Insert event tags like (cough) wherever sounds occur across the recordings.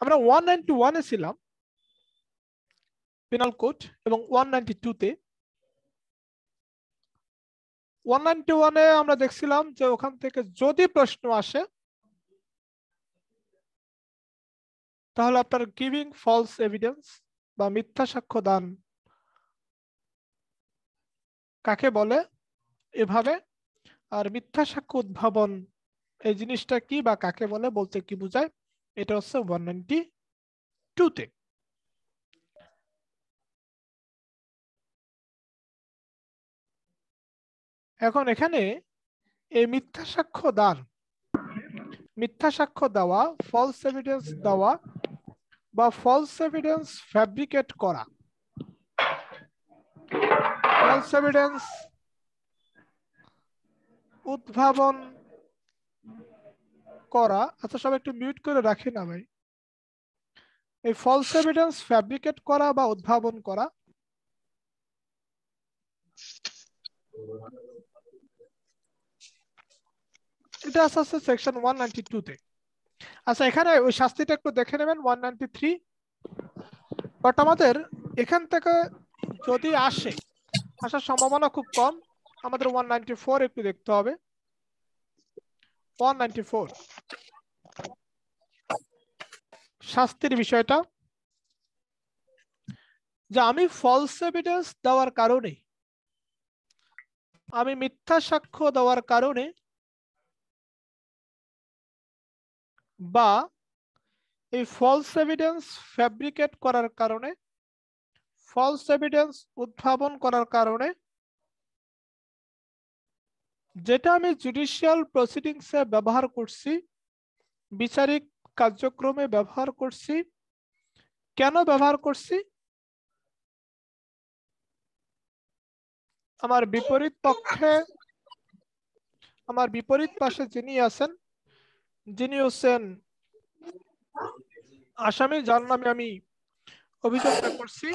আমরা one ninety ওয়ানে ছিলাম পেনাল কোড এবং ওয়ান নাইনটি টুতে ওয়ান নাইনটি ওয়ানে আমরা দেখছিলাম যে ওখান থেকে যদি প্রশ্ন আসে, তাহলে আপনার গিভিং ফলস এভিডেন্স বা মিথ্যা সাক্ষ্য দান কাকে বলে? এভাবে। আর মিথ্যা সাক্ষ্য উদ্ভাবন, এই জিনিসটা কি বা কাকে বলে বলতে কি বোঝায়? এটা হচ্ছে ওয়ান নাইনটি টুতে এখন এখানে এই মিথ্যা সাক্ষ্য দান, মিথ্যা সাক্ষ্য দেওয়া ফলস এভিডেন্স দেওয়া বা ফলস এভিডেন্স ফ্যাব্রিকেট করা। ফলস এভিডেন্স উদ্ভাবন করা আচ্ছা সব একটু মিউট করে রাখি না ভাই। এই ফলস এভিডেন্স ফ্যাব্রিকেট করা বা উদ্ভাবন করা। এটা আছে সেকশন ওয়ান নাইনটি তে। আচ্ছা এখানে ওই শাস্তিটা একটু দেখে নেবেন ওয়ান নাইনটি থ্রি বাট আমাদের এখান থেকে যদি আসে, আসার সম্ভাবনা খুব কম। আমাদের ওয়ান নাইনটি ফোর একটু দেখতে হবে। ওয়ান নাইনটি ফোর শাস্তির বিষয়টা? যে আমি ফলস এভিডেন্স দেওয়ার কারণে, আমি মিথ্যা সাক্ষ্য দেওয়ার কারণে বা এই ফলস এভিডেন্স ফ্যাব্রিকেট করার কারণে ফলস এভিডেন্স উদ্ভাবন করার কারণে যেটা আমি জুডিশিয়াল প্রসিডিংসে ব্যবহার করছি বিচারিক কার্যক্রমে ব্যবহার করছি কেন ব্যবহার করছি? আমার বিপরীত পক্ষে আমার বিপরীত পাশে যিনি আছেন যিনি হচ্ছেন আসামি যার নামে আমি অভিযোগটা করছি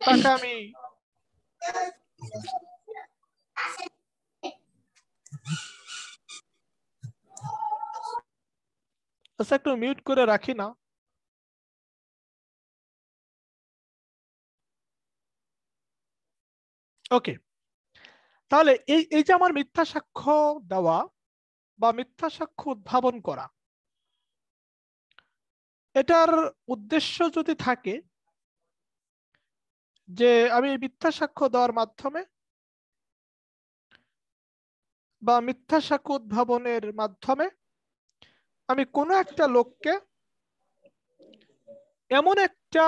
তাকে আমি আচ্ছা একটু মিউট করে রাখি না। ওকে তাহলে এই এই যে আমার মিথ্যা সাক্ষ্য দেওয়া বা মিথ্যা সাক্ষ্য উদ্ভাবন করা, এটার উদ্দেশ্য যদি থাকে যে আমি মিথ্যা সাক্ষ্য দেওয়ার মাধ্যমে বা মিথ্যা সাক্ষ্য উদ্ভাবনের মাধ্যমে আমি কোনো একটা লোককে এমন একটা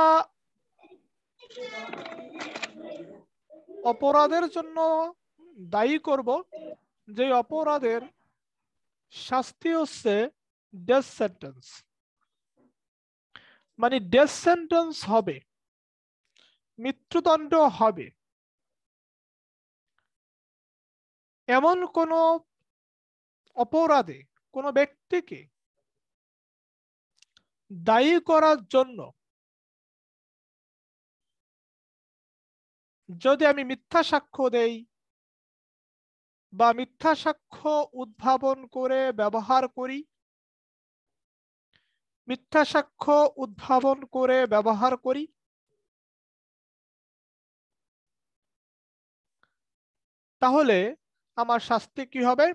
অপরাধের জন্য দায়ী করব যে অপরাধের শাস্তি হচ্ছে ডেথ সেন্টেন্স মানে ডেথ সেন্টেন্স হবে, মৃত্যুদণ্ড হবে। এমন কোন অপরাধে, কোন ব্যক্তিকে দায়ী করার জন্য যদি আমি মিথ্যা সাক্ষ্য দেই বা মিথ্যা সাক্ষ্য উদ্ভাবন করে ব্যবহার করি, মিথ্যা সাক্ষ্য উদ্ভাবন করে ব্যবহার করি, তাহলে আমার শাস্তি কি হবে?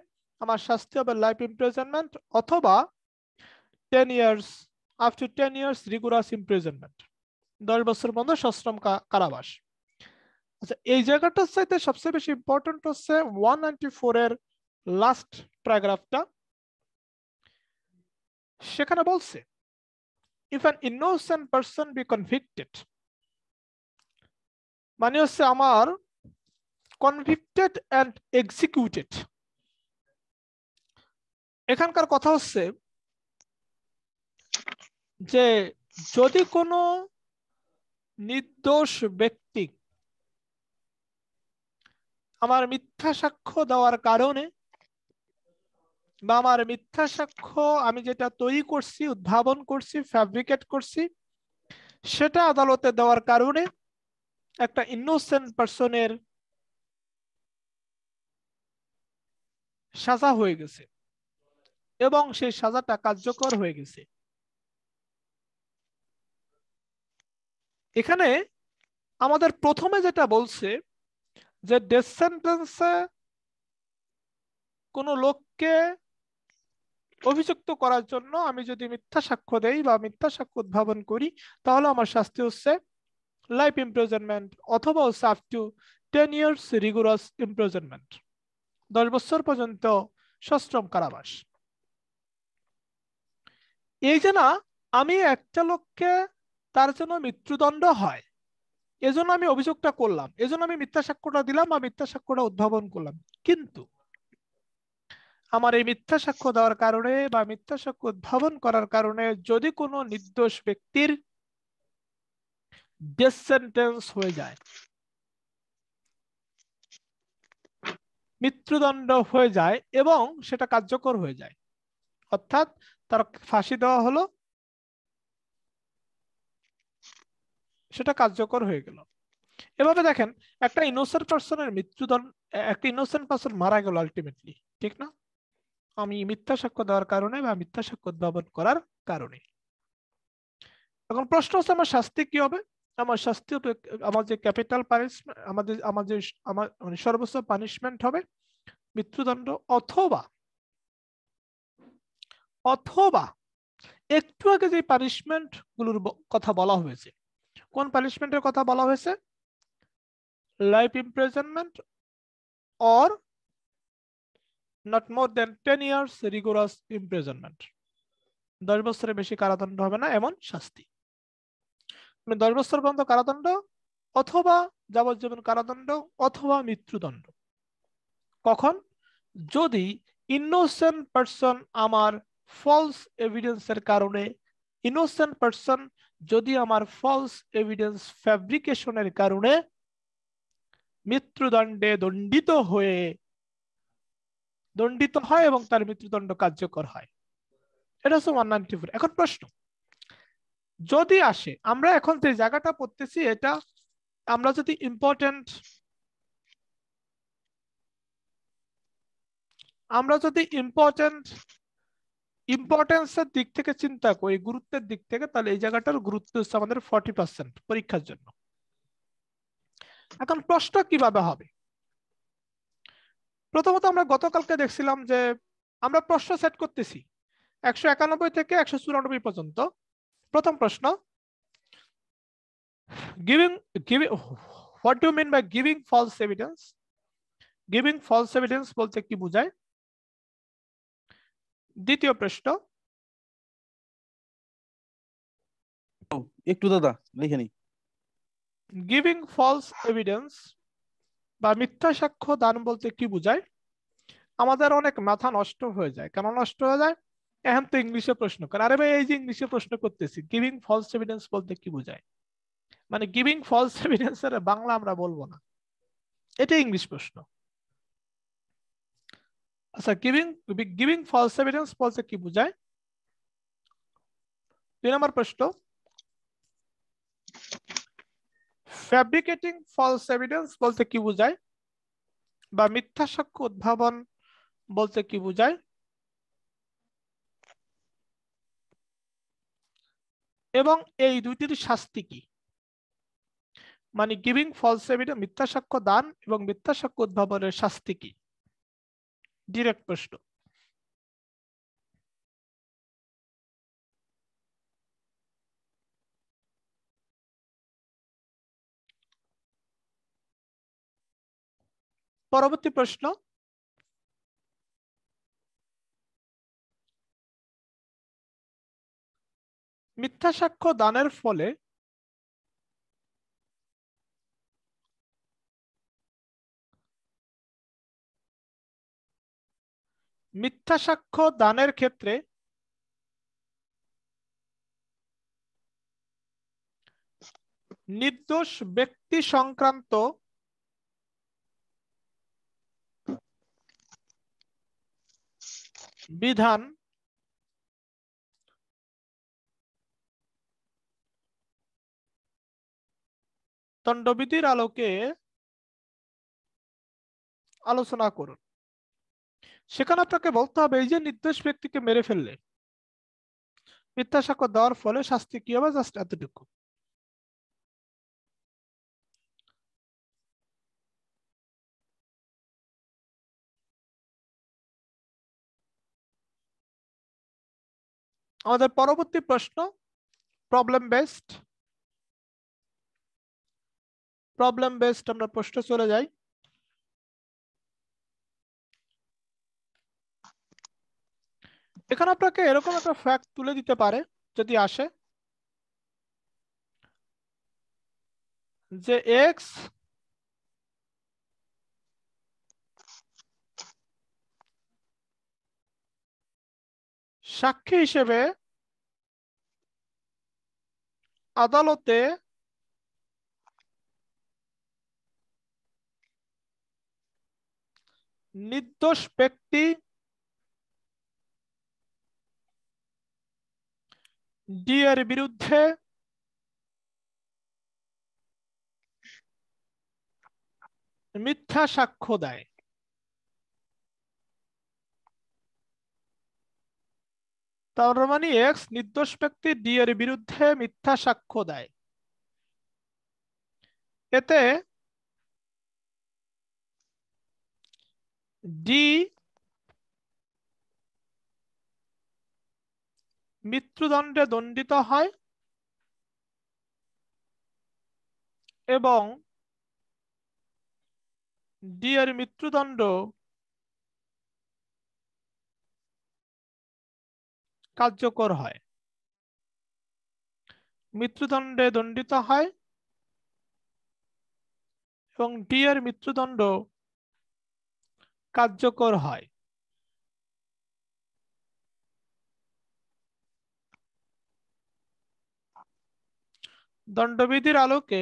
আমার শাস্তি হবে লাইফ ইমপ্রিজনমেন্ট অথবা ten years up to ten years rigorous imprisonment দশ বছর মধ্যে সশ্রম কারাবাস। আচ্ছা এই জায়গাটার সাথে সবচেয়ে বেশি ইম্পর্টেন্ট হচ্ছে ওয়ান নাইনটি এর লাস্ট প্যারাগ্রাফটা সেখানে বলছে if an innocent person be convicted মানে হচ্ছে আমার কনভিক্টেড অ্যান্ড এক্সিকিউটেড এখানকার কথা হচ্ছে যে যদি কোনো নির্দোষ ব্যক্তি আমার মিথ্যা সাক্ষ্য দেওয়ার কারণে বা আমার মিথ্যা সাক্ষ্য আমি যেটা তৈরি করছি, উদ্ভাবন করছি ফ্যাব্রিকেট করছি, সেটা আদালতে দেওয়ার কারণে একটা ইনোসেন্ট পার্সনের সাজা হয়ে গেছে। এবং সেই সাজাটা কার্যকর হয়ে গেছে। এখানে আমাদের প্রথমে যেটা বলছে যে ডেসেন্টেন্সে কোনো লোককে অভিযুক্ত করার জন্য আমি যদি মিথ্যা সাক্ষ্য দেই বা মিথ্যা সাক্ষ্য উদ্ভাবন করি, তাহলে আমার শাস্তি হচ্ছে লাইফ ইমপ্রেজনমেন্ট অথবা হচ্ছে up to ten years rigorous imprisonment দশ বছর পর্যন্ত সশ্রম কারাবাস। এই যে না, আমি একটা লোককে তার জন্য মৃত্যুদণ্ড হয়, এজন্য আমি অভিযোগটা করলাম, এজন্য আমি মিথ্যা সাক্ষ্যটা দিলাম বা মিথ্যা সাক্ষ্যটা উদ্ভাবন করলাম। কিন্তু আমার এই মিথ্যা সাক্ষ্য দেওয়ার কারণে বা মিথ্যা সাক্ষ্য উদ্ভাবন করার কারণে যদি কোনো নির্দোষ ব্যক্তির ডেথ সেন্টেন্স হয়ে যায় মৃত্যুদণ্ড হয়ে যায় এবং সেটা কার্যকর হয়ে যায়। অর্থাৎ তার ফাঁসি দেওয়া হলো। সেটা কার্যকর হয়ে গেল। এভাবে দেখেন, একটা ইনোসেন্ট পার্সনের মৃত্যুদণ্ড, একটা ইনোসেন্ট পার্সন মারা গেল আলটিমেটলি ঠিক না? আমি মিথ্যা সাক্ষ্য দেওয়ার কারণে বা মিথ্যা সাক্ষ্য উদ্ভাবন করার কারণে। এখন প্রশ্ন হচ্ছে, আমার শাস্তি কি হবে? আমার শাস্তি আমার যে ক্যাপিটাল পানিশমেন্ট আমাদের, আমার যে আমার মানে সর্বোচ্চ পানিশমেন্ট হবে মৃত্যুদণ্ড অথবা অথবা একটু আগে যে পানিশমেন্টগুলোর কথা বলা হয়েছে, কোন পানিশমেন্টের কথা বলা হয়েছে? Life imprisonment or not more than ten years rigorous imprisonment দশ বছরের বেশি কারাদণ্ড হবে না, এমন শাস্তি। দশ বছর পর্যন্ত কারাদণ্ড অথবা যাবজ্জীবন কারাদণ্ড অথবা মৃত্যুদণ্ড। কখন? যদি ইনোসেন্ট পার্সন আমার ফলস এভিডেন্সের কারণে ইনোসেন্ট পার্সন যদি আমার ফলস এভিডেন্স ফ্যাব্রিকেশনের কারণে মৃত্যুদণ্ডে দণ্ডিত হয়ে, দণ্ডিত হয় এবং তার মৃত্যুদণ্ড কার্যকর হয়। এটা হচ্ছে ওয়ান নাইনটি ফোর এখন প্রশ্ন। যদি আসে, আমরা এখন যে জায়গাটা পড়তেছি, এটা আমরা যদি ইম্পর্টেন্ট আমরা যদি ইম্পর্টেন্ট ইম্পর্টেন্সের দিক থেকে চিন্তা করি, গুরুত্বের দিক থেকে, তাহলে এই জায়গাটার গুরুত্ব হচ্ছে আমাদের ফর্টি পার্সেন্ট পরীক্ষার জন্য। এখন প্রশ্ন কীভাবে হবে? প্রথমত আমরা গতকালকে দেখছিলাম যে আমরা প্রশ্ন সেট করতেছি, একশো একানব্বই থেকে একশো চুরানব্বই পর্যন্ত। প্রথম প্রশ্ন giving giving what do mean by giving false evidence giving false evidence বলতে কি বোঝায়? দ্বিতীয় প্রশ্ন একটু দাদা লিখে নি গিভিং ফলস এভিডেন্স বা মিথ্যা সাক্ষ্য দান বলতে কি বোঝায়? আমাদের অনেক মাথা নষ্ট হয়ে যায়। কেন নষ্ট হয়ে যায়? এখন তো ইংলিশে প্রশ্ন করে। আরে ভাই, এই যে ইংলিশে প্রশ্ন করতেছি গিভিং ফলস এভিডেন্স বলতে কি বোঝায়? মানে গিভিং ফলস এভিডেন্স এর বাংলা আমরা বলব না। এটা ইংলিশ প্রশ্ন। আচ্ছা গিভিং গিভিং ফলস এভিডেন্স বলতে কি বোঝায়? দুই নম্বর প্রশ্ন। ফ্যাব্রিকেটিং ফলস এভিডেন্স বলতে কি বোঝায়? বা মিথ্যা সাক্ষ্য উদ্ভাবন বলতে কি বোঝায়? এবং এই দুইটির শাস্তি কি? মানে গিভিং ফলস এভিডেন্স মিথ্যা সাক্ষ্য দান এবং মিথ্যা সাক্ষ্য উদ্ভাবনের শাস্তি কি? ডিরেক্ট প্রশ্ন। পরবর্তী প্রশ্ন মিথ্যা সাক্ষ্য দানের ফলে মিথ্যা সাক্ষ্য দানের ক্ষেত্রে নির্দোষ ব্যক্তি সংক্রান্ত বিধান দণ্ডবিধির আলোকে আলোচনা করুন। সেখানে আপনাকে বলতে হবে, এই যে নির্দোষ ব্যক্তিকে মেরে ফেললে মিথ্যা সাক্ষ্য দেওয়ার ফলে শাস্তি কি হবে? জাস্ট এতটুকু। আমাদের পরবর্তী প্রশ্ন প্রবলেম বেসড প্রবলেম বেসড আমরা প্রশ্নে চলে যাই। এখানে আপনাকে এরকম একটা ফ্যাক্ট তুলে দিতে পারে, যদি আসে, যে এক্স সাক্ষী হিসেবে আদালতে নির্দোষ ব্যক্তি ডি এর বিরুদ্ধে মিথ্যা সাক্ষ্য দেয়। তার মানে এক্স নির্দোষ ব্যক্তি ডি এর বিরুদ্ধে মিথ্যা সাক্ষ্য দেয়। এতে ডি মৃত্যুদণ্ডে দণ্ডিত হয় এবং ডি এর মৃত্যুদণ্ড কার্যকর হয়। মৃত্যুদণ্ডে দণ্ডিত হয় এবং ডি এর মৃত্যুদণ্ড কার্যকর হয়। দণ্ডবিধির আলোকে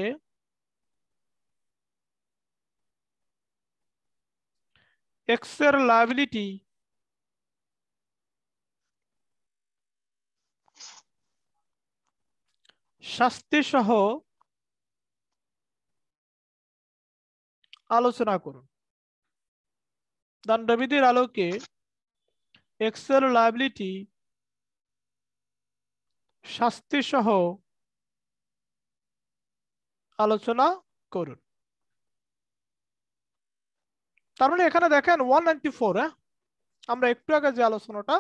এক্সের লাইবিলিটি শাস্তি সহ আলোচনা করুন। দণ্ডবিধির আলোকে এক্সেল লাইবিলিটি শাস্তি সহ আলোচনা করুন। তার মানে এখানে দেখেন ওয়ান নাইনটি ফোর আমরা একটু আগে যে আলোচনাটা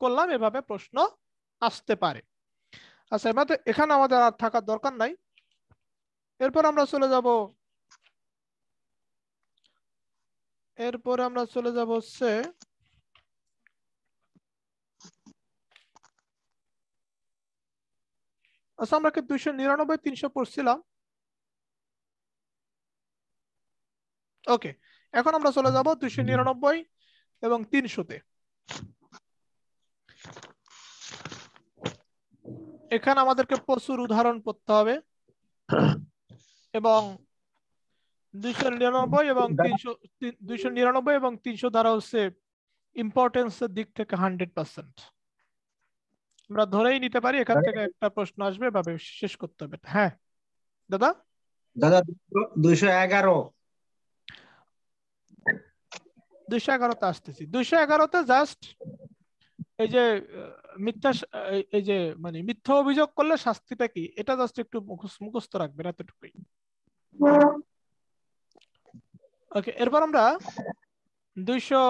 করলাম, এভাবে প্রশ্ন আসতে পারে। আচ্ছা এখানে আমাদের আর থাকার দরকার নাই। এরপর আমরা চলে যাব এরপরে আমরা চলে যাব হচ্ছে আচ্ছা আমরা কি দুইশো নিরানব্বই তিনশো পড়ছিলাম? ওকে এখন আমরা চলে যাব দুইশো নিরানব্বই এবং তিনশোতে। এখানে আমাদেরকে প্রচুর উদাহরণ পড়তে হবে। (coughs) এবং দুইশো নিরানব্বই এবং তিনশো দুইশো নিরানব্বই এবং তিনশো দ্বারা হচ্ছে ইম্পর্টেন্সের দিক থেকে হান্ড্রেড পার্সেন্ট আমরা ধরেই নিতে পারি এখান থেকে একটা প্রশ্ন আসবে ভাবে শেষ করতে হবে। হ্যাঁ দাদা? দাদা দুইশো এগারো। দুইশো এগারোতে আসতেছি। দুইশো এগারোতে জাস্ট এই যে মিথ্যা এই যে মানে মিথ্যা অভিযোগ করলে শাস্তিটা কি? এটা জাস্ট একটু মুখস্থ রাখবেন এতটুকুই। ওকে এরপর আমরা দুইশো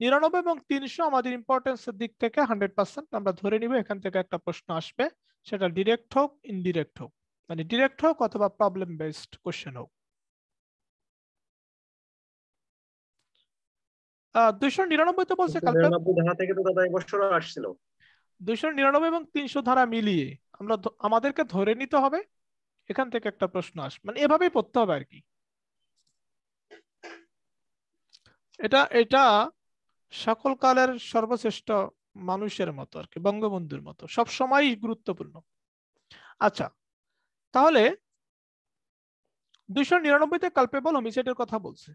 নিরানব্বই এবং তিনশো আমাদের ইম্পর্টেন্সের দিক থেকে হান্ড্রেড পার্সেন্ট আমরা ধরে নিব এখান থেকে একটা প্রশ্ন আসবে সেটা ডিরেক্ট হোক ইনডিরেক্ট হোক। মানে ডিরেক্ট হোক অথবা প্রবলেম বেসড কোশ্চেন হোক। দুইশো নিরানব্বই তো বলছে থেকে তো দাদা এবছর আসছিল। দুইশো নিরানব্বই এবং তিনশো ধারা মিলিয়ে আমরা আমাদেরকে ধরে নিতে হবে এখান থেকে একটা প্রশ্ন আস। মানে এভাবেই পড়তে হবে আর কি এটা এটা সকল কালের সর্বশ্রেষ্ঠ মানুষের মতো আর কি বঙ্গবন্ধুর মতো। সব সময় গুরুত্বপূর্ণ। আচ্ছা তাহলে দুইশো নিরানব্বইতে কালপেবল হোমিসাইডের কথা বলছে।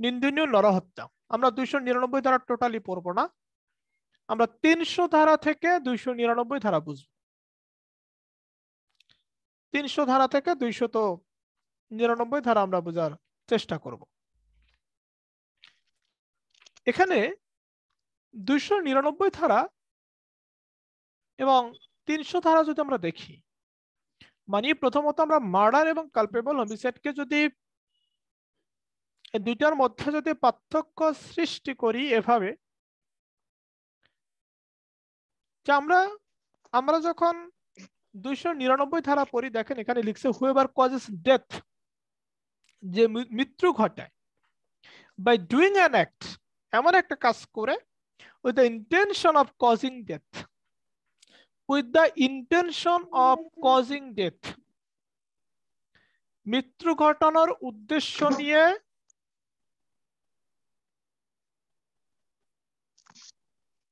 নিন্দনীয় নরহত্যা। আমরা দুইশো নিরানব্বই ধারা টোটালি পড়ব না। আমরা তিনশো ধারা থেকে দুইশো নিরানব্বই ধারা বুঝব। তিনশো ধারা থেকে দুইশো তো নিরানব্বই ধারা আমরা বোঝার চেষ্টা করব। এখানে দুইশো নিরানব্বই ধারা এবং তিনশো ধারা যদি আমরা দেখি মানে প্রথমত আমরা মার্ডার এবং কালপেবল হোমিসাইডকে যদি দুইটার মধ্যে যদি পার্থক্য সৃষ্টি করি এভাবে, যে আমরা আমরা যখন দুইশো নিরানব্বই ধারা পড়ি দেখেন এখানে লিখছে হুয়েভার কজেস ডেথ যে মৃত্যু ঘটায় বাই ডুইং অ্যান অ্যাক্ট এমন একটা কাজ করে with the intention of causing death with the intention of causing death মৃত্যু ঘটানোর উদ্দেশ্য নিয়ে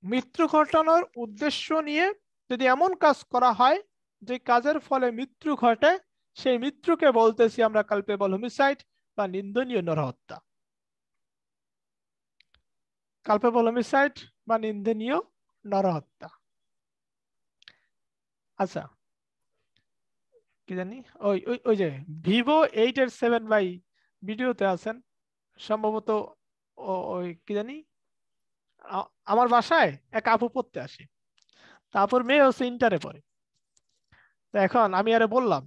মৃত্যু ঘটানোর উদ্দেশ্য নিয়ে যদি এমন কাজ করা হয় যে কাজের ফলে মৃত্যু ঘটে, সেই মৃত্যুকে বলতেছি আমরা কালপেবল হোমিসাইড বা নিন্দনীয় নরহত্যা। কালপেবল হোমিসাইড বা নিন্দনীয় নরহত্যা। আচ্ছা কি জানি? ওই ওই ওই যে ভিভো এইট এর সেভেন বাই ভিডিওতে আছেন, সম্ভবত ওই কি জানি? আমার বাসায় এক আপু পড়তে আসে। তারপর মেয়ে হচ্ছে ইন্টারে পড়ে। তো এখন আমি আরে বললাম।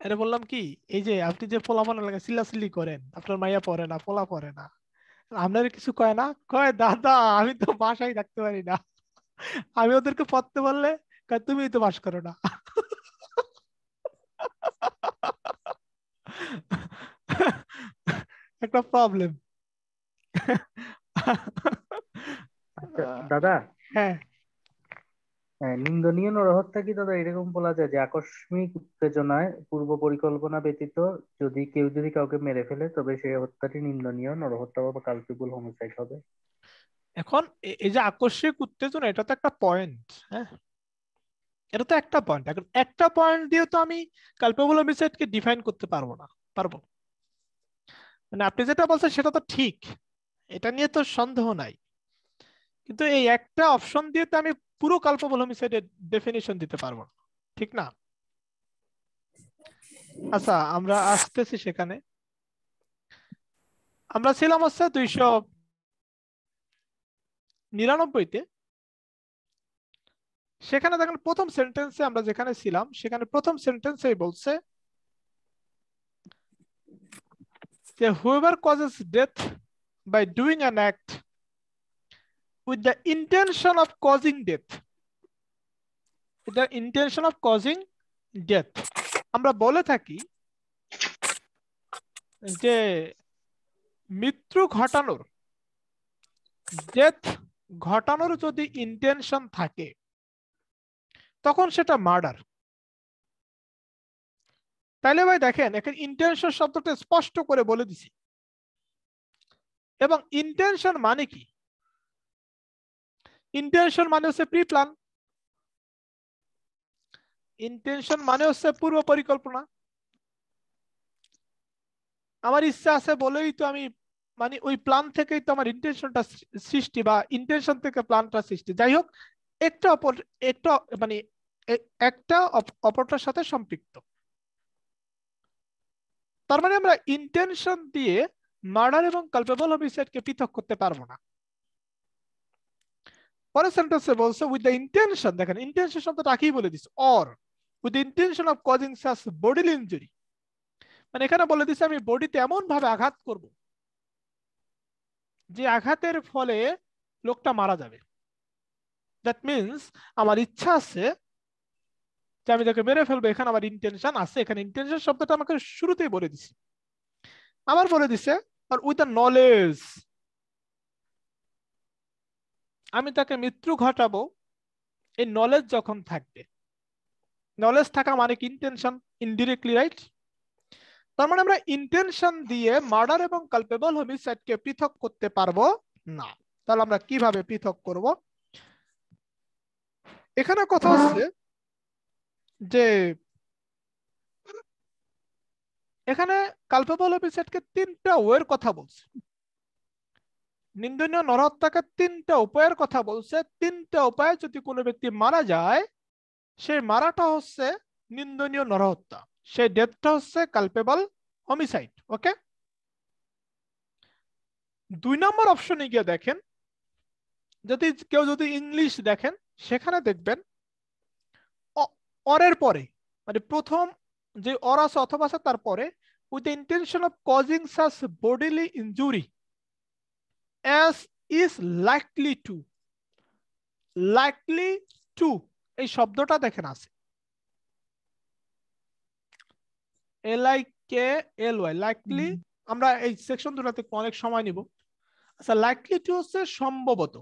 আরে বললাম কি এই যে আপনি যে পোলাপান লাগে চিল্লাচিল্লি করেন আপনার মাইয়া পড়ে না পোলা পড়ে না। আপনার কিছু কয় না? কয় দাদা আমি তো বাসায় থাকতে পারি না। আমি ওদেরকে পড়তে বললে তুমি তো বাস করো না। একটা প্রবলেম দাদা হ্যাঁ। নিন্দনীয় নরহত্যা কি দাদা? এরকম বলা যায় যে আকস্মিক উত্তেজনায় পূর্ব পরিকল্পনা ব্যতীত যদি কেউ যদি কাউকে মেরে ফেলে, তবে সেই হত্যাটি নিন্দনীয় নরহত্যা বা কালপিবুল হোমিসাইড হবে। এখন এই যে আকস্মিক উত্তেজনা, এটা তো একটা পয়েন্ট হ্যাঁ? এটা তো একটা পয়েন্ট এখন একটা পয়েন্ট দিয়ে তো আমি কালপেবল হোমিসাইডকে ডিফাইন করতে পারব না, পারব? মানে আপনি যেটা বলছেন, সেটা তো ঠিক। এটা নিয়ে তো সন্দেহ নাই। কিন্তু এই একটা অপশন দিয়ে তো আমি পুরো কালপেবল হোমিসাইডের ডেফিনেশন দিতে পারব। ঠিক না? আচ্ছা আমরা আসতেছি সেখানে। আমরা ছিলাম হচ্ছে দুইশো নিরানব্বইতে। সেখানে দেখেন প্রথম সেন্টেন্সে আমরা যেখানে ছিলাম, সেখানে প্রথম সেন্টেন্সে বলছে যে whoever causes death by doing an act with the intention of causing death with the intention of causing death আমরা বলে থাকি যে মৃত্যু ঘটানোর ডেথ ঘটানোর যদি ইন্টেনশন থাকে, তখন সেটা মার্ডার তাইলে ভাই দেখেন, এখানে ইন্টেনশন শব্দটা স্পষ্ট করে বলে দিছি। এবং ইন্টেনশন মানে কি? ইন্টেনশন মানে হচ্ছে প্রি প্ল্যান ইন্টেনশন মানে হচ্ছে পূর্ব পরিকল্পনা। আমার ইচ্ছা আছে বলেই তো আমি মানে ওই প্ল্যান থেকেই তো আমার ইন্টেনশনটা সৃষ্টি বা ইন্টেনশন থেকে প্ল্যানটা সৃষ্টি। যাই হোক, একটা অপর, একটা মানে একটা অপরটার সাথে সম্পৃক্ত। তার মানে আমরা ইন্টেনশন দিয়ে মার্ডার এবং কালপেবল হোমিসাইডকে পৃথক করতে পারব না। পরের সেন্টেন্সে বলছে উইথ দ্য ইন্টেনশন দেখেন ইন্টেনশন শব্দটা আগেই বলে this or with the intention of causing such bodily injury মানে এখানে বলে দিছে, আমি বডিতে এমন ভাবে আঘাত করব যে আঘাতের ফলে লোকটা মারা যাবে। দ্যাট মিনস আমার ইচ্ছা আছে যে আমি তাকে মেরে ফেলব, এখানে আমার ইন্টেনশন আছে। এখানে ইন্টেনশন শব্দটা আমাকে শুরুতেই বলে দিছে। আবার বলে দিছে, আর উইথ দ্য নলেজ আমি তাকে মৃত্যু ঘটাবো, এই নলেজ যখন থাকবে। নলেজ থাকা মানে কি? ইন্টেনশন ইনডিরেক্টলি রাইট তার মানে আমরা ইন্টেনশন দিয়ে মার্ডার এবং কালপেবল হোমিসাইডকে পৃথক করতে পারব না। তাহলে আমরা কীভাবে পৃথক করব? এখানে কথা হচ্ছে যে, এখানে কালপেবল হোমিসাইডকে তিনটা ওয়ের কথা বলছে। নিন্দনীয় নরহত্যাকে তিনটা উপায়ের কথা বলছে। তিনটা উপায়ে যদি কোনো ব্যক্তি মারা যায়, সেই মারাটা হচ্ছে নিন্দনীয় নরহত্যা। সেই ডেথটা হচ্ছে কালপেবল হোমিসাইড ওকে দুই নম্বর অপশনে গিয়ে দেখেন, যদি কেউ যদি ইংলিশ দেখেন, সেখানে দেখবেন অরের পরে মানে প্রথম যে অর আছে অথবা আছে, তারপরে the intention of causing such bodily injury as is likely to likely to এই শব্দটা দেখেন আছে। L I K L Y likely আমরা এই সেকশন দুটাতে অনেক সময় নিব। আচ্ছা লাইকলি টু হচ্ছে সম্ভবত।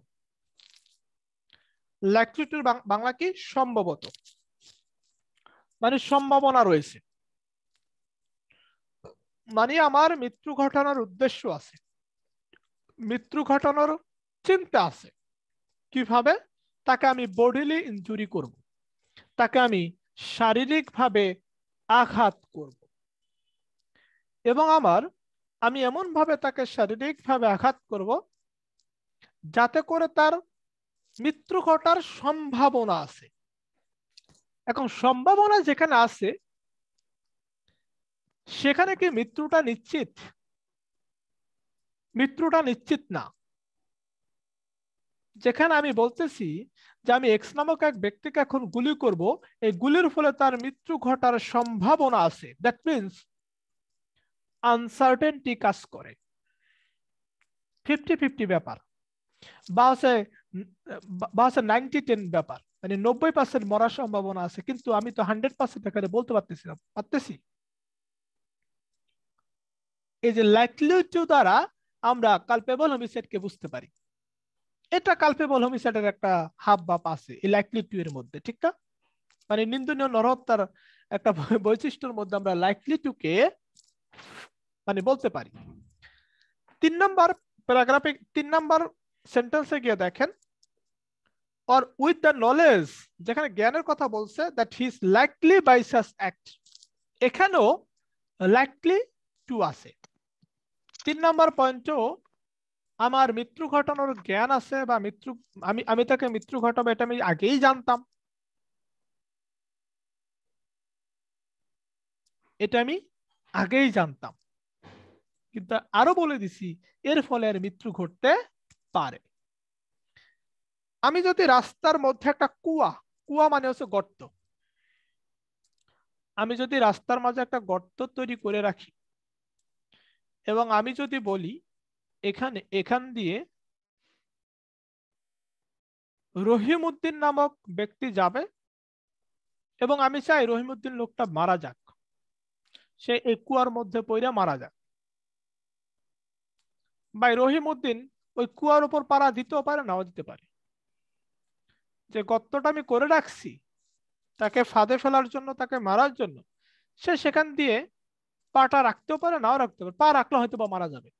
লাইকলি টু বাংলা কি? সম্ভবত। মানে সম্ভাবনা রয়েছে। মানে আমার মৃত্যু ঘটানোর উদ্দেশ্য আছে। মৃত্যু ঘটানোর চিন্তা আছে। কীভাবে? তাকে আমি বডিলি ইঞ্জুরি করব। তাকে আমি শারীরিকভাবে আঘাত করব। এবং আমার, আমি এমন ভাবে তাকে শারীরিকভাবে আঘাত করব যাতে করে তার মৃত্যু ঘটার সম্ভাবনা আছে। এখন সম্ভাবনা যেখানে আছে, সেখানে কি মৃত্যুটা নিশ্চিত? মৃত্যুটা নিশ্চিত না। যেখানে আমি বলতেছি যে আমি এক্স নামক এক ব্যক্তিকে এখন গুলি করব, এই গুলির ফলে তার মৃত্যু ঘটার সম্ভাবনা আছে। দ্যাট মিনস আনসার্টেনটি কাজ করে। ফিফটি ফিফটি ব্যাপার। বা হচ্ছে বা হচ্ছে নাইনটি টেন ব্যাপার। মানে নব্বই পার্সেন্ট মরার সম্ভাবনা আছে, কিন্তু আমি তো হান্ড্রেড পার্সেন্ট এখানে বলতে পারতেছি না। পারতেছি? এই যে লাইকলিহুড দ্বারা আমরা কালপেবল হোমিসাইডকে বুঝতে পারি। এটা কালপেবল হোমিসাইডের একটা হাব বাপ আছে, এই লাইকলি টু এর মধ্যে, ঠিক না? মানে নিন্দনীয় নরহত্যার একটা বৈশিষ্ট্যের মধ্যে আমরা লাইকলি টুকে মানে বলতে পারি। তিন নম্বর প্যারাগ্রাফে তিন নম্বর সেন্টেন্সে গিয়ে দেখেন অর উইথ দ্য নলেজ যেখানে জ্ঞানের কথা বলছে that he is likely by such act এখানেও লাইকলি টু আছে। তিন নম্বর পয়েন্টও আমার মৃত্যু ঘটানোর জ্ঞান আছে বা মৃত্যু, আমি আমি তাকে মৃত্যু ঘটাবো এটা আমি আগেই জানতাম। এটা আমি আগেই জানতাম। কিন্তু আরও বলে দিছি, এর ফলে আর মৃত্যু ঘটতে পারে। আমি যদি রাস্তার মধ্যে একটা কুয়া কুয়া মানে হচ্ছে গর্ত। আমি যদি রাস্তার মাঝে একটা গর্ত তৈরি করে রাখি এবং আমি যদি বলি, এখানে, এখান দিয়ে রহিমউদ্দিন নামক ব্যক্তি যাবে এবং আমি চাই রহিমউদ্দিন লোকটা মারা যাক। সে এই কুয়ার মধ্যে পড়ে মারা যাক। ভাই, রহিমউদ্দিন ওই কুয়ার উপর পাড়া দিতেও পারে, নাও দিতে পারে। যে গর্তটা আমি করে রাখছি, তাকে ফাঁদে ফেলার জন্য, তাকে মারার জন্য, সে সেখান দিয়ে পাটা রাখতেও পারে, নাও রাখতে পারে, পা রাখলে হয়তো বা মারা যাবে।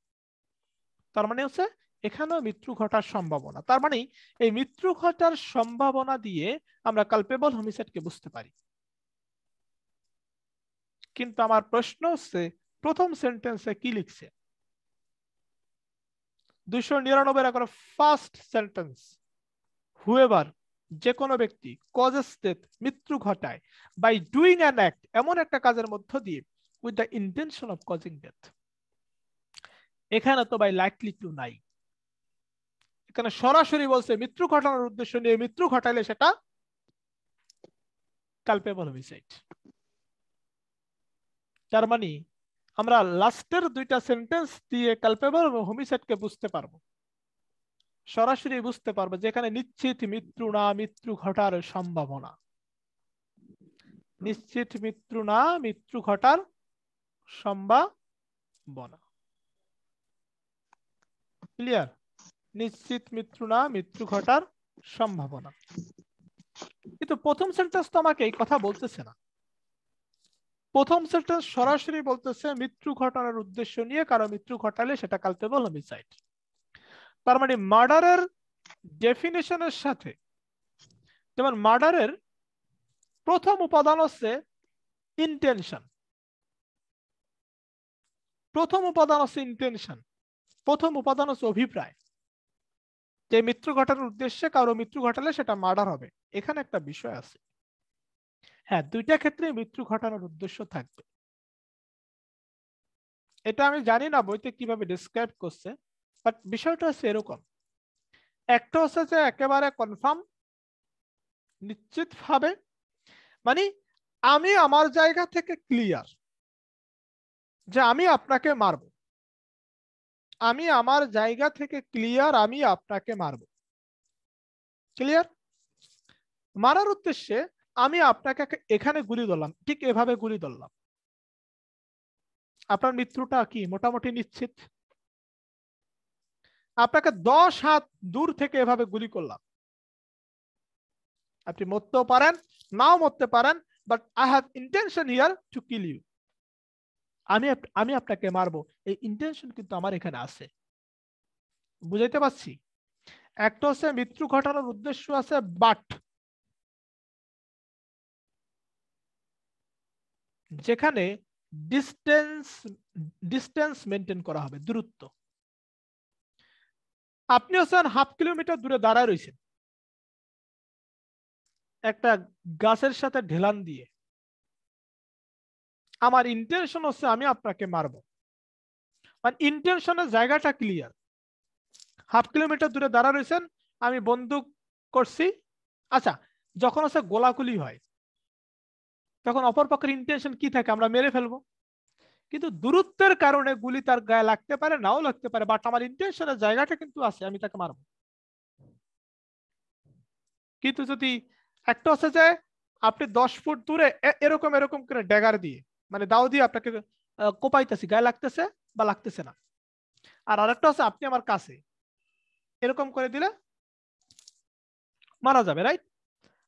তার মানে হচ্ছে এখানেও মৃত্যু ঘটার সম্ভাবনা। তার মানে এই মৃত্যু ঘটার সম্ভাবনা দিয়ে আমরা কালপেবল হোমিসাইডকে বুঝতে পারি। কিন্তু আমার প্রশ্ন হচ্ছে, প্রথম সেন্টেন্সে কি লিখছে? দুইশো নিরানব্বই একর ফার্স্ট সেন্টেন্স হুয়েভার যে কোনো ব্যক্তি কজেস মৃত্যু ঘটায় বাই ডুইং অ্যান অ্যাক্ট এমন একটা কাজের মধ্য দিয়ে with the intention of causing death এখানে তো ভাই লাইকলি টু নাই। এখানে সরাসরি বলছে, মৃত্যু ঘটানোর উদ্দেশ্য নিয়ে মৃত্যু ঘটাইলে সেটা কালপেবল হোমিসাইড তার মানে আমরা লাস্টের দুইটা সেন্টেন্স দিয়ে কালপেবল হোমিসাইডকে বুঝতে পারব। সরাসরি বুঝতে পারব যেখানে নিশ্চিত মৃত্যু না, মৃত্যু ঘটার সম্ভাবনা। নিশ্চিত মৃত্যু না, মৃত্যু ঘটার সম্ভাবনা ক্লিয়ার নিশ্চিত মৃত্যু না, মৃত্যু ঘটার সম্ভাবনা কিন্তু প্রথম সেন্টেন্স তো আমাকে এই কথা বলতেছে না। প্রথম সেন্টেন্স সরাসরি বলতেছে, মৃত্যু ঘটানোর উদ্দেশ্য নিয়ে কারও মৃত্যু ঘটালে সেটা কালপেবল হোমিসাইড তার মানে মার্ডারের ডেফিনেশনের সাথে, যেমন মার্ডারের প্রথম উপাদান হচ্ছে ইন্টেনশন প্রথম উপাদান হচ্ছে ইন্টেনশন প্রথম উপাদান হচ্ছে অভিপ্রায়। যে মৃত্যু ঘটানোর উদ্দেশ্যে কারও মৃত্যু ঘটালে সেটা মার্ডার হবে। এখানে একটা বিষয় আছে। হ্যাঁ দুইটা ক্ষেত্রে মৃত্যু ঘটানোর উদ্দেশ্য থাকবে। এটা আমি জানি না, বইতে কীভাবে ডিসক্রাইব করছে বাট বিষয়টা হচ্ছে এরকম। একটা হচ্ছে যে একেবারে কনফার্ম নিশ্চিত ভাবে মানে আমি আমার জায়গা থেকে ক্লিয়ার যে আমি আপনাকে মারব। আমি আমার জায়গা থেকে ক্লিয়ার আমি আপনাকে মারব। ক্লিয়ার মারার উদ্দেশ্যে আমি আপনাকে এখানে গুলি ধরলাম, ঠিক এভাবে গুলি ধরলাম। আপনার মৃত্যুটা কি মোটামুটি নিশ্চিত? আপনাকে দশ হাত দূর থেকে এভাবে গুলি করলাম। আপনি মরতেও পারেন, নাও মরতে পারেন but I have intention here to kill you আমি আমি আপনাকে মারবো। এই ইন্টেনশন কিন্তু আমার এখানে আছে। বুঝাইতে পারছি? একটা হচ্ছে মৃত্যু ঘটানোর উদ্দেশ্য আছে বাট যেখানে ডিস্টেন্স ডিস্টেন্স মেনটেন করা হবে, দূরত্ব। আপনি হচ্ছেন হাফ কিলোমিটার দূরে দাঁড়ায় রয়েছেন। একটা গাছের সাথে ঢেলান দিয়ে। আমার ইন্টেনশন হচ্ছে আমি আপনাকে মারবো। মানে ইন্টেনশনের জায়গাটা ক্লিয়ার হাফ কিলোমিটার দূরে দাঁড়া রয়েছেন, আমি বন্দুক করছি। আচ্ছা যখন হচ্ছে গোলাগুলি হয়, তখন অপরপক্ষের ইন্টেনশন কি থাকে আমরা মেরে ফেলব। কিন্তু দূরত্বের কারণে গুলি তার গায়ে লাগতে পারে, নাও লাগতে পারে বাট আমার ইন্টেনশনের জায়গাটা কিন্তু আছে, আমি তাকে মারবো। কিন্তু যদি একটা হচ্ছে যে, আপনি দশ ফুট দূরে এরকম এরকম করে ড্যাগার দিয়ে মানে দাও দিয়ে আপনাকে কোপাইতেছি, গায়ে লাগতেছে বা লাগতেছে না। আর আরেকটা হচ্ছে, আপনি আমার কাছে। এরকম করে দিলে মারা যাবে রাইট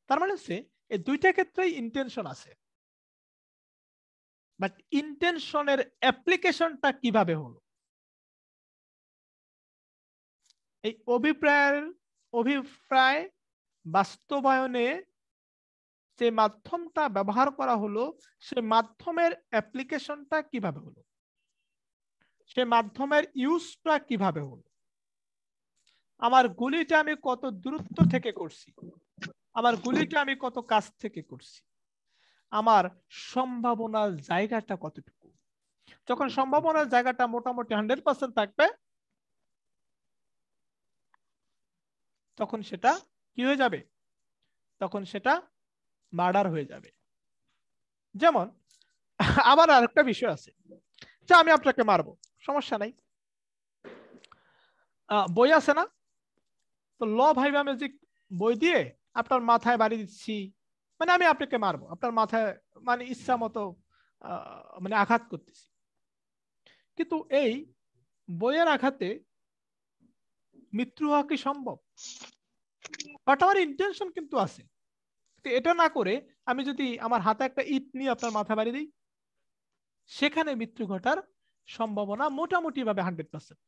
তার মানে হচ্ছে, এই দুইটা ক্ষেত্রেই ইন্টেনশন আছে। বাট ইন্টেনশনের অ্যাপ্লিকেশনটা কীভাবে হলো? এই অভিপ্রায়ের, অভিপ্রায় বাস্তবায়নে যে মাধ্যমটা ব্যবহার করা হলো, সে মাধ্যমের অ্যাপ্লিকেশনটা কীভাবে হলো? সে মাধ্যমের ইউজটা কীভাবে হলো? আমার গুলিটা আমি কত দূরত্ব থেকে করছি? আমার গুলিটা আমি কত কাছ থেকে করছি? আমার সম্ভাবনার জায়গাটা কতটুকু? যখন সম্ভাবনার জায়গাটা মোটামুটি হান্ড্রেড পার্সেন্ট থাকবে, তখন সেটা কি হয়ে যাবে? তখন সেটা মার্ডার হয়ে যাবে। যেমন, আবার আরেকটা বিষয় আছে। যা আমি আপনাকে মারবো, সমস্যা নাই। বই আছে না? তো ল ভাইবা ম্যাজিক বই দিয়ে আপনার মাথায় বাড়ি দিচ্ছি মানে আমি আপনাকে মারবো, আপনার মাথায় মানে ইচ্ছা মতো মানে আঘাত করতেছি। কিন্তু এই বইয়ের আঘাতে মৃত্যু হওয়া কি সম্ভব? বাট আমার ইন্টেনশন কিন্তু আছে। এটা না করে আমি যদি আমার হাতে একটা ইট নিয়ে আপনার মাথা বাড়ি দিই, সেখানে মৃত্যু ঘটার সম্ভাবনা মোটামুটি ভাবে হান্ড্রেড পার্সেন্ট।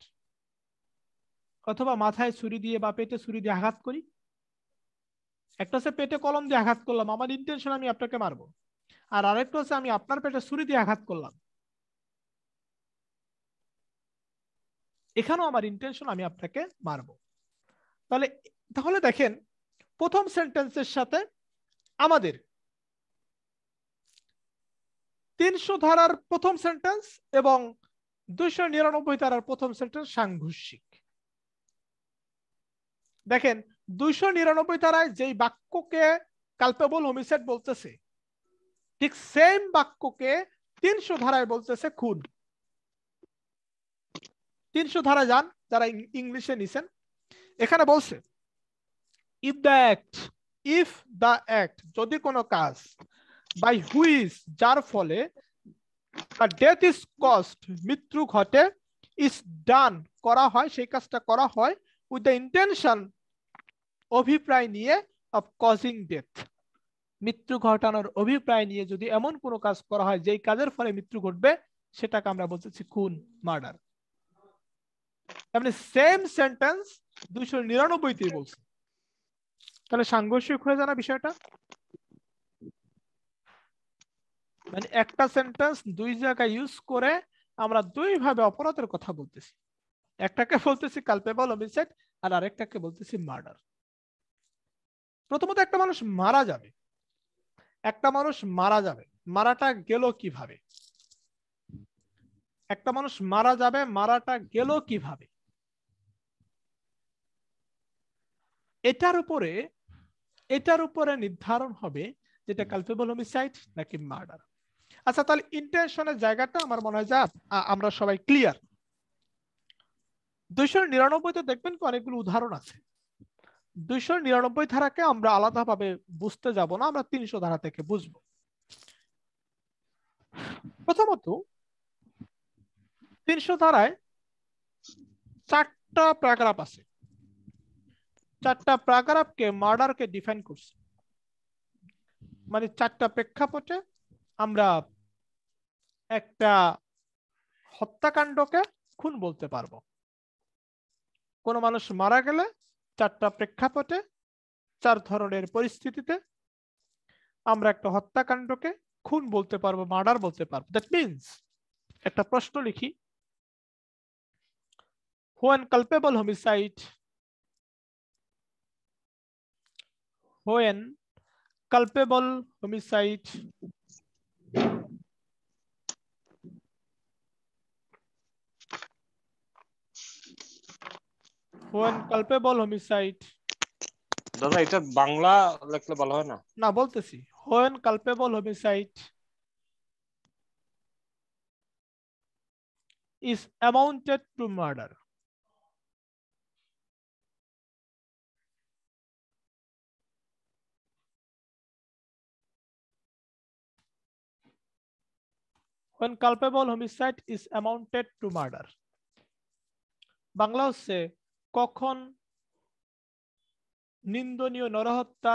অথবা মাথায় ছুরি দিয়ে বা পেটে ছুরি দিয়ে আঘাত করি। একটা হচ্ছে পেটে কলম দিয়ে আঘাত করলাম, আমার ইন্টেনশন আমি আপনাকে মারবো। আর আরেকটা হচ্ছে আমি আপনার পেটে ছুরি দিয়ে আঘাত করলাম। এখানেও আমার ইন্টেনশন আমি আপনাকে মারবো। তাহলে তাহলে দেখেন, প্রথম সেন্টেন্সের সাথে আমাদের। তিনশো ধারার প্রথম সেন্টেন্স এবং দুইশো নিরানব্বই ধারার প্রথম সেন্টেন্স সাংঘর্ষিক। দেখেন, দুইশো নিরানব্বই ধারায় যেই বাক্যকে কালপেবল হোমিসেট বলতেছে, ঠিক সেম বাক্যকে তিনশো ধারায় বলতেছে খুন। তিনশো ধারা যান, যারা ইংলিশে নিছেন। এখানে বলছে if the act if the act যদি কোনো কাজ বাই হুইজ যার ফলে ডেথ ইজ কস্ট মৃত্যু ঘটে ইজ ডান করা হয়, সেই কাজটা করা হয় উইথ দ্য ইন্টেনশন অভিপ্রায় নিয়ে অফ কজিং ডেথ মৃত্যু ঘটানোর অভিপ্রায় নিয়ে যদি এমন কোনো কাজ করা হয়, যেই কাজের ফলে মৃত্যু ঘটবে, সেটাকে আমরা বলতেছি খুন, মার্ডার। মানে সেম সেন্টেন্স দুইশো নিরানব্বইতেই বলছে। তাহলে সাংঘর্ষিক হয়ে জানা বিষয়টা? মানে একটা সেন্টেন্স দুই জায়গায় ইউজ করে আমরা দুই ভাবে অপরাধের কথা বলতেছি। একটাকে বলতেছি কালপেবল হোমিসাইড আর আরেকটাকে বলতেছি মার্ডার প্রথমত একটা মানুষ মারা যাবে। একটা মানুষ মারা যাবে। মারাটা গেল কীভাবে? একটা মানুষ মারা যাবে, মারাটা গেল কীভাবে? এটার উপরে এটার উপরে নির্ধারণ হবে যেটা কালপেবল হোমিসাইড নাকি মার্ডার। আচ্ছা তাহলে ইন্টেনশনের জায়গাটা আমার মনে হয় যে আমরা সবাই ক্লিয়ার দুইশো নিরানব্বইতে দেখবেন কি অনেকগুলো উদাহরণ আছে। দুইশো নিরানব্বই ধারাকে আমরা আলাদাভাবে বুঝতে যাব না আমরা তিনশো ধারা থেকে বুঝব। প্রথমত তিনশো ধারায় চারটা প্যারাগ্রাফ আছে। চারটা প্যারাগ্রাফকে মার্ডারকে ডিফাইন করছে। মানে চারটা প্রেক্ষাপটে আমরা একটা হত্যাকাণ্ডকে খুন বলতে পারব। কোনো মানুষ মারা গেলে চারটা প্রেক্ষাপটে চার ধরনের পরিস্থিতিতে আমরা একটা হত্যাকাণ্ডকে খুন বলতে পারব, মার্ডার বলতে পারব। দ্যাট মিনস একটা প্রশ্ন লিখি। When culpable homicide when culpable homicide when culpable homicide দাদা এটা বাংলা লিখলে ভালো হয় না না বলতেছি when culpable homicide is amounted to murder when culpable homicide is amounted to murder. Bangla হচ্ছে কখন নিন্দনীয় নরহত্যা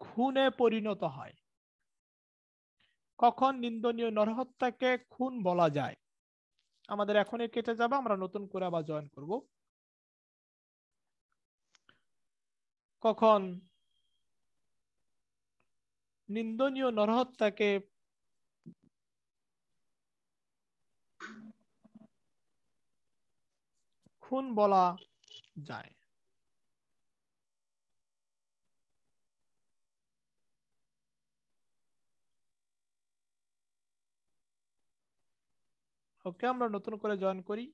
খুনে পরিণত হয়? কখন নিন্দনীয় নরহত্যাকে খুন বলা যায়? আমাদের এখনই কেটে যাবে, আমরা নতুন করে আবার জয়েন করব। কখন নিন্দনীয় নরহত্যাকে খুন বলা যায়? ওকে আমরা নতুন করে জয়েন করি।